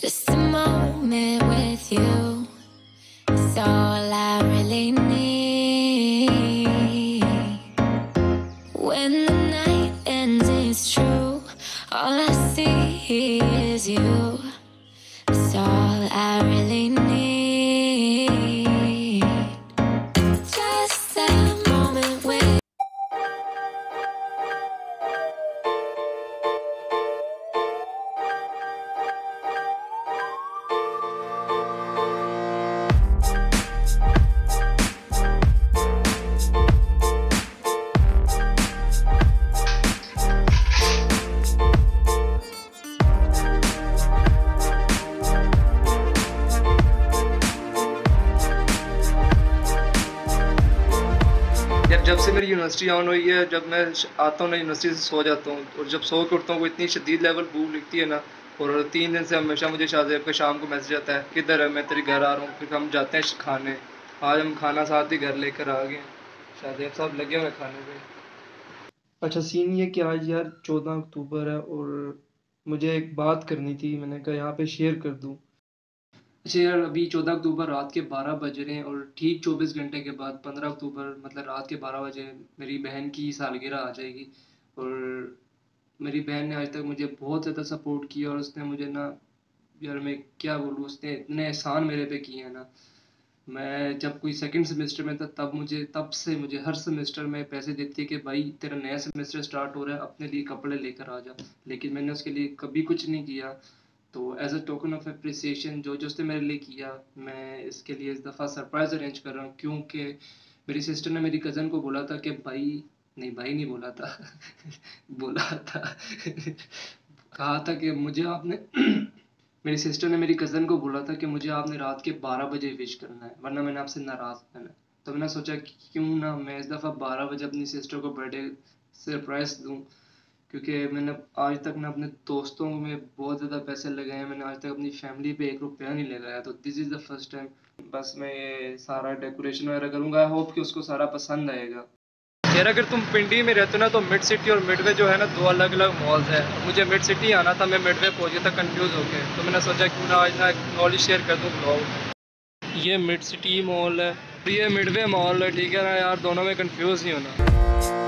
Just a moment with you. Is all university on हुई है, जब मैं आता हूँ ना यूनिवर्सिटी से सो जाता हूँ, और जब सो के उठता हूँ इतनी शदीद लेवल भूख लगती है ना, और तीन दिन से हमेशा मुझे शाहजेब का शाम को मैसेज आता है, किधर है, मैं तेरे घर आ रहा हूँ, फिर हम जाते हैं खाने, आज हम खाना साथ ही घर लेकर आ गए शाहजेब साहब लगे हुए खाने पे। अच्छा सीन ये कि आज यार चौदह अक्टूबर है, और मुझे एक बात करनी थी, मैंने कहा, यहाँ पे शेयर कर दूँ। अच्छा यार अभी चौदह अक्टूबर रात के बारह बज रहे हैं और ठीक चौबीस घंटे के बाद पंद्रह अक्टूबर मतलब रात के बारह बजे मेरी बहन की सालगिरह आ जाएगी। और मेरी बहन ने आज तक मुझे बहुत ज़्यादा सपोर्ट किया और उसने मुझे ना, यार मैं क्या बोलूँ, उसने इतने एहसान मेरे पे किए हैं ना। मैं जब कोई सेकंड सेमेस्टर में था, तब मुझे, तब से मुझे हर सेमेस्टर में पैसे देती है कि भाई तेरा नया सेमेस्टर स्टार्ट हो रहा है, अपने लिए कपड़े लेकर आ जा। लेकिन मैंने उसके लिए कभी कुछ नहीं किया। तो as a token of appreciation जो जो उसने मेरे लिए किया, मैं इसके लिए इस दफ़ा सरप्राइज़ अरेंज कर रहा हूँ, क्योंकि मेरी सिस्टर ने मेरी कज़न को बोला था कि भाई, नहीं भाई नहीं बोला था बोला था, कहा था कि मुझे आपने, मेरी सिस्टर ने मेरी कज़न को बोला था कि मुझे आपने रात के बारह बजे विश करना है, वरना मैंने आपसे नाराज़ रहना है तो मैंने सोचा क्यों ना मैं इस दफ़ा बारह बजे अपनी सिस्टर को बर्थडे सरप्राइज़ दूँ। क्योंकि मैंने आज तक ना अपने दोस्तों में बहुत ज़्यादा पैसे लगाए हैं। मैंने आज तक अपनी फैमिली पे एक रुपया नहीं लगाया तो this is the first time बस मैं ये सारा डेकोरेशन वगैरह करूँगा। आई होप कि उसको सारा पसंद आएगा। यार, अगर तुम पिंडी में रहते हो ना तो मिड सिटी और मिडवे जो है ना, दो अलग अलग मॉल्स है। मुझे मिड सिटी आना था, मैं मिडवे पहुँच गया था कंफ्यूज होके तो मैंने सोचा क्यों ना आज ना नॉलेज शेयर कर दूँ ब्लॉग ये मिड सिटी मॉल है। ये मिडवे मॉल है, ठीक है ना यार? दोनों में कंफ्यूज नहीं होना।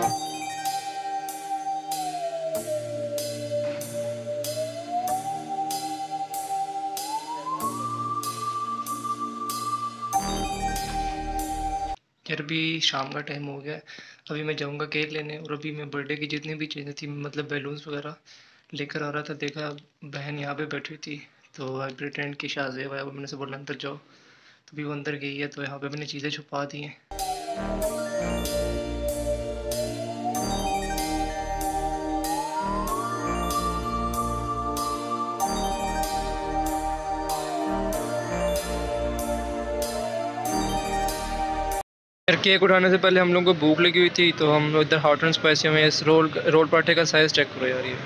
अभी शाम का टाइम हो गया है। अभी मैं जाऊँगा केक लेने और अभी मैं बर्थडे की जितनी भी चीज़ें थी मतलब बैलून्स वगैरह लेकर आ रहा था, देखा बहन यहाँ पे बैठी हुई थी तो आई प्रिटेंड की शाहजेब है मैंने से बोला, अंदर जाओ। तो अभी वो अंदर गई है तो यहाँ पे मैंने चीज़ें छुपा दी हैं। यार केक उठाने से पहले हम लोग को भूख लगी हुई थी तो हम लोग इधर हॉट एंड स्पाइसी में इस रोल रोल पाठे का साइज़ चेक करो यार ये।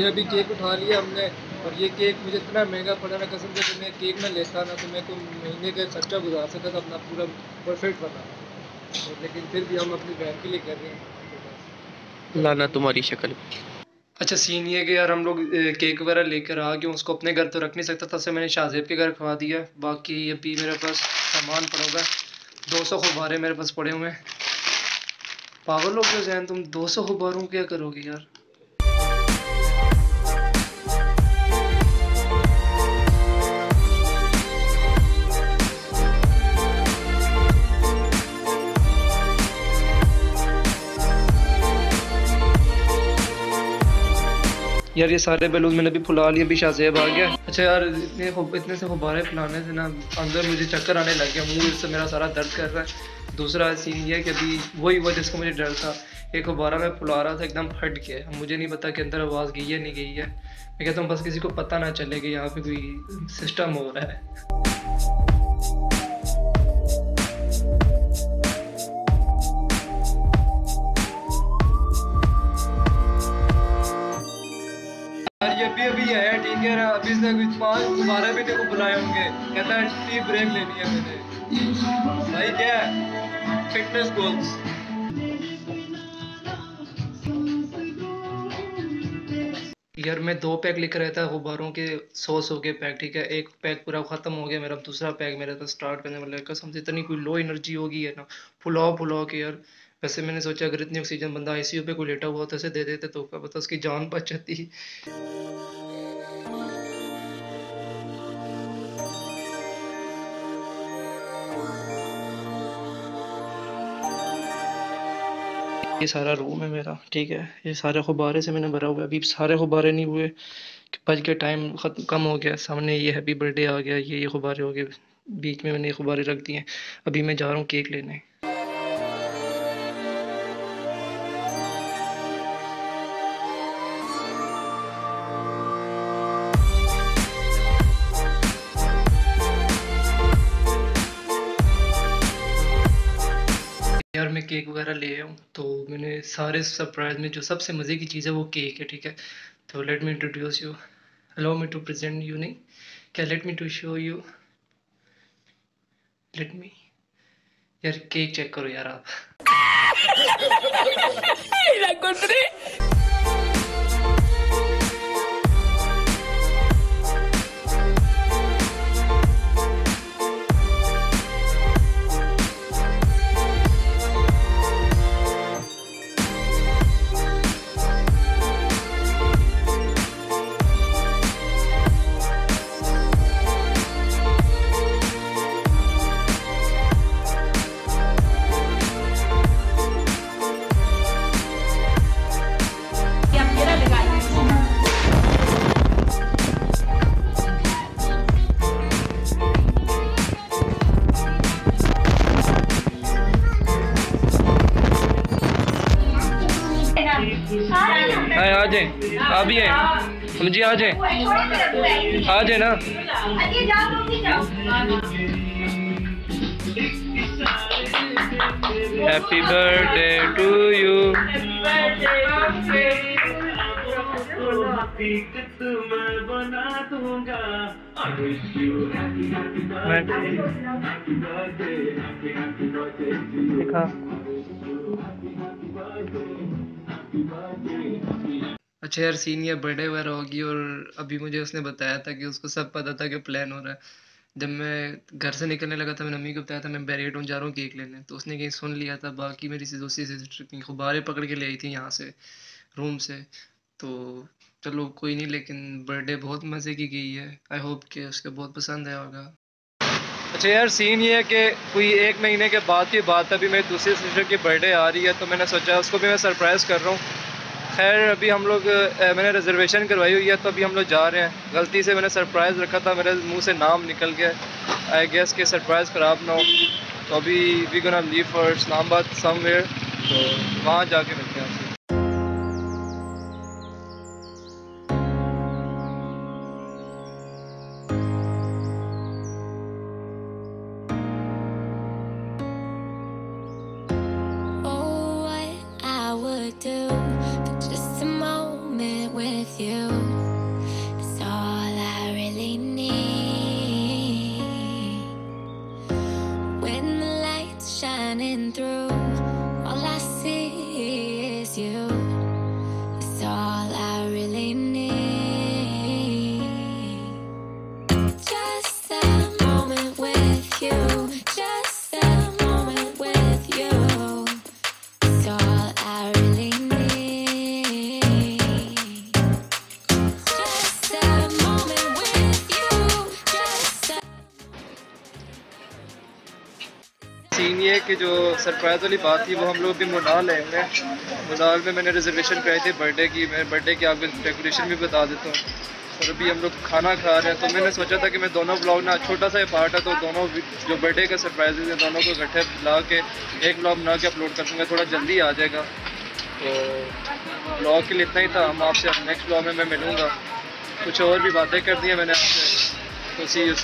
ये अभी केक उठा लिया हमने। और ये केक मुझे इतना महँगा पड़ा ना कसम से कि मैं केक ना लेता ना तो मैं को महीने का खर्चा गुजार सकता था अपना पूरा परफेक्ट बना। और लेकिन फिर भी हम अपनी बहन के लिए कर रहे हैं। लाना तुम्हारी शक्ल। अच्छा सीन ये कि यार हम लोग केक वगैरह लेकर आ गए उसको अपने घर तो रख नहीं सकता था से मैंने शाहजेब के घर खवा दिया। बाकी अभी मेरे पास सामान पड़ा हुआ है दो सौ गुब्बारे मेरे पास पड़े हुए हैं। पागल हो गए जैन तुम दो सौ गुब्बारों क्या करोगे यार? यार ये सारे बैलून मैंने भी फुला लिए, अभी शाहजेब आ गया। अच्छा यार, इतने इतने से गुब्बारे फुलाने से ना अंदर मुझे चक्कर आने लग गया, मुँह से मेरा सारा दर्द कर रहा है। दूसरा सीन ये है कि अभी वही हुआ जिसका मुझे डर था एक गुब्बारा मैं फुला रहा था, एकदम फट गया। मुझे नहीं पता कि अंदर आवाज़ गई है, नहीं गई है। मैं कहता हूँ, बस किसी को पता ना चले कि यहाँ पे कोई सिस्टम हो रहा है। इसने कुछ पाँच दोबारा भी को बुलाए होंगे कहता है टी ब्रेक लेनी है मैंने भाई क्या फिटनेस गोल्स यार मैं दो पैक लेकर आया था गुब्बारों के सौ सौ के पैक ठीक है एक पैक पूरा ख़त्म हो गया मेरा दूसरा पैक मेरा तो स्टार्ट करने वाला कसम से इतनी कोई लो एनर्जी होगी है ना फुलाओ फुलाओ के यार वैसे मैंने सोचा अगर इतनी ऑक्सीजन बंदा आईसीयू पे कोई लेटा हुआ तो उसे दे देते तो क्या पता उसकी जान बच जाती ये सारा रूम है मेरा, ठीक है? ये सारे गुब्बारे से मैंने भरा हुआ है। अभी सारे गुब्बारे नहीं हुए बज के टाइम ख़त्म कम हो गया। सामने ये हैप्पी बर्थडे आ गया, ये ये गुब्बारे हो गए। बीच में मैंने ये गुब्बारे रख दिए। अभी मैं जा रहा हूँ केक लेने। यार मैं केक वगैरह ले आया हूँ तो मैंने सारे सरप्राइज़ में जो सबसे मज़े की चीज़ है वो केक है, ठीक है? तो let me introduce you allow me to present you नहीं, क्या let me to show you let me यार केक चेक करो यार आप। हाँ आ जाए। आप भी आए। समझिए आ जाए। आ जाए ना। हैप्पी बर्थडे टू यू अच्छा यार सीन ये बर्थडे वगैरह होगी और अभी मुझे उसने बताया था कि उसको सब पता था कि प्लान हो रहा है। जब मैं घर से निकलने लगा था, मैंने मम्मी को बताया था, मैं बैरिएटोन जा रहा हूँ, केक लेने। तो उसने कहीं सुन लिया था, बाकी मेरी दोस्ती से गुब्बारे पकड़ के ले आई थी यहाँ से रूम से। तो चलो, कोई नहीं, लेकिन बर्थडे बहुत मज़े की गई है। आई होप कि उसको बहुत पसंद आया होगा। अच्छा यार सीन ये है कि कोई एक महीने के बाद की बात अभी मेरी दूसरी सिस्टर की बर्थडे आ रही है तो मैंने सोचा उसको भी मैं सरप्राइज़ कर रहा हूँ। खैर, अभी हम लोग मैंने रिजर्वेशन करवाई हुई है तो अभी हम लोग जा रहे हैं। गलती से मैंने सरप्राइज़ रखा था, मेरे मुँह से नाम निकल गया। आई गेस के सरप्राइज़ ख़राब ना हो। तो अभी we gonna leave for Islamabad somewhere तो वहाँ जाके मिलते कि जो सरप्राइज़ वाली बात थी, वो हम लोग भी मुनाल आएँगे मुनाल में मैंने रिजर्वेशन कराई थी बर्थडे की। मैं बर्थडे की आपको डेकोरेशन भी बता देता हूँ। और अभी हम लोग खाना खा रहे हैं तो मैंने सोचा था कि मैं दोनों ब्लॉग ना, छोटा सा पार्ट है तो दोनों जो बर्थडे का सरप्राइजेज है, दोनों को इकट्ठे ला के, एक ब्लॉग बना के अपलोड कर दूँगा। थोड़ा जल्दी आ जाएगा। तो ब्लॉग के लिए इतना ही था। हम आपसे नेक्स्ट ब्लॉग में मैं मिलूँगा। कुछ और भी बातें कर दी हैं मैंने आपसे तो सी यू